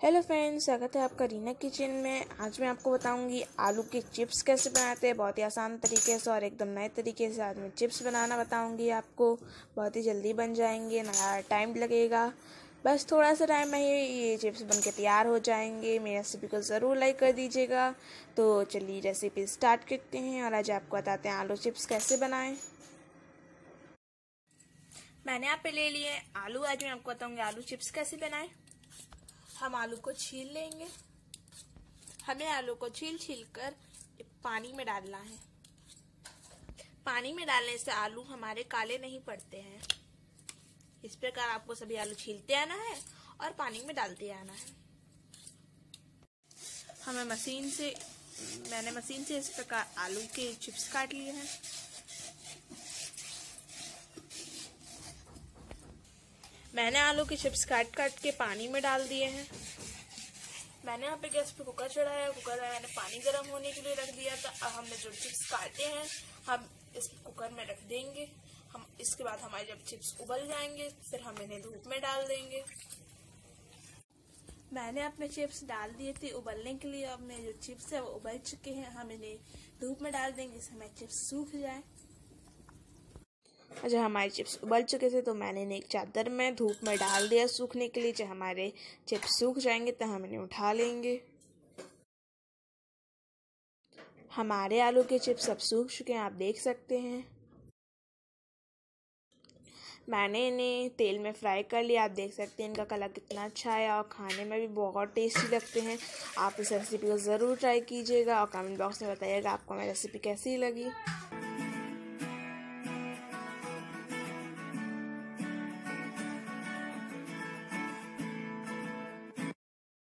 Hello friends, स्वागत है आपका रीना किचन में। आज मैं आपको बताऊँगी आलू के चिप्स कैसे बनाते हैं। बहुत ही आसान तरीके से और एकदम नए तरीके से आज मैं चिप्स बनाना बताऊँगी आपको। बहुत ही जल्दी बन जाएँगे ना टाइम लगेगा। बस थोड़ा सा टाइम में ही ये चिप्स बन के तैयार हो जाएँगे। मेरी रेसिपी को ज़रूर लाइक कर दीजिएगा। तो चलिए रेसिपी स्टार्ट करते हैं और आज आपको बताते हैं आलू चिप्स कैसे बनाएँ। मैंने यहाँ पे ले लिए आलू। आज मैं आपको बताऊँगी आलू चिप्स कैसे बनाएँ। हम आलू को छील लेंगे। हमें आलू को छील छील कर पानी में डालना है। पानी में डालने से आलू हमारे काले नहीं पड़ते हैं। इस प्रकार आपको सभी आलू छीलते आना है और पानी में डालते आना है। हमें मशीन से, मैंने मशीन से इस प्रकार आलू के चिप्स काट लिए हैं। मैंने आलू के चिप्स काट काट के पानी में डाल दिए हैं। मैंने यहाँ पे गैस पे कुकर चढ़ाया कुकर में मैंने पानी गर्म होने के लिए रख दिया था। अब हमने जो चिप्स काटे हैं हम इस कुकर में रख देंगे। हम इसके बाद हमारे जब चिप्स उबल जाएँगे फिर हम इन्हें धूप में डाल देंगे। मैंने अपने चिप्स डाल दिए थे उबलने के लिए। अब मेरे जो चिप्स है वो उबल चुके हैं। हम इन्हें धूप में डाल देंगे इससे हमारे चिप्स सूख जाए। जब हमारे चिप्स उबल चुके थे तो मैंने इन्हें एक चादर में धूप में डाल दिया सूखने के लिए। जब हमारे चिप्स सूख जाएँगे तो हम इन्हें उठा लेंगे। हमारे आलू के चिप्स अब सूख चुके हैं, आप देख सकते हैं। मैंने इन्हें तेल में फ्राई कर लिया, आप देख सकते हैं इनका कलर कितना अच्छा है और खाने में भी बहुत टेस्टी लगते हैं। आप इस रेसिपी को ज़रूर ट्राई कीजिएगा और कमेंट बॉक्स में बताइएगा आपको मेरी रेसिपी कैसी लगी।